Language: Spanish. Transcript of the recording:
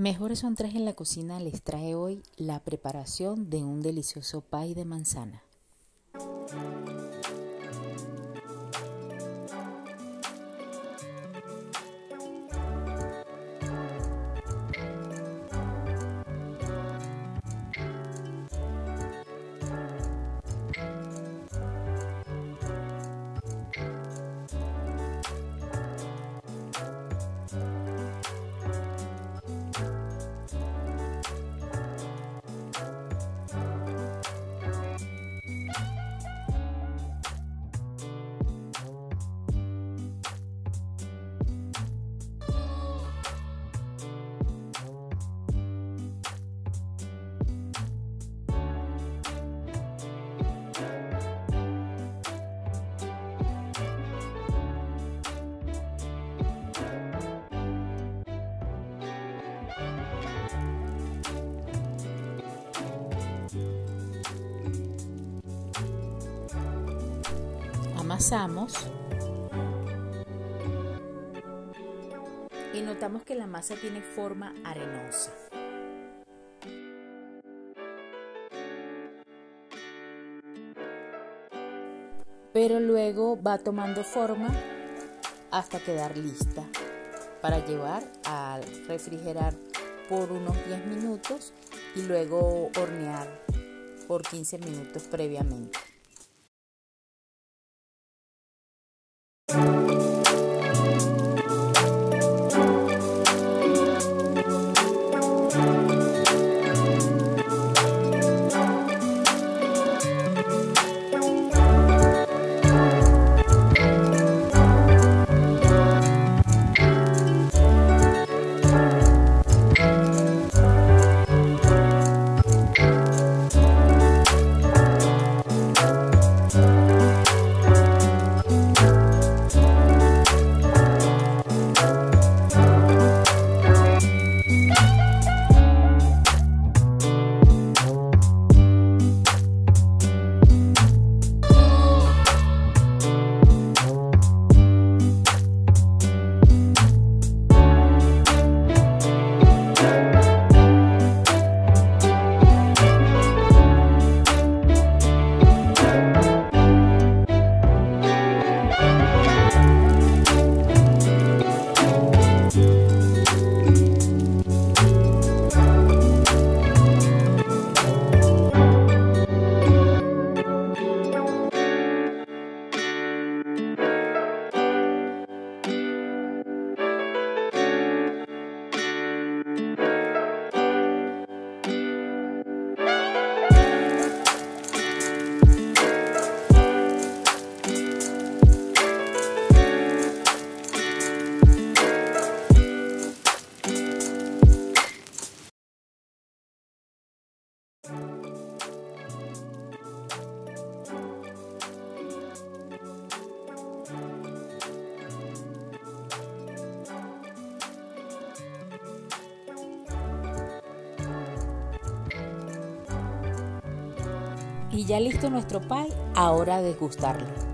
Mejores son tres en la cocina les trae hoy la preparación de un delicioso pie de manzana. Amasamos y notamos que la masa tiene forma arenosa. Pero luego va tomando forma hasta quedar lista para llevar al refrigerar por unos 10 minutos y luego hornear por 15 minutos previamente. Y ya listo nuestro pie, ahora degustarlo.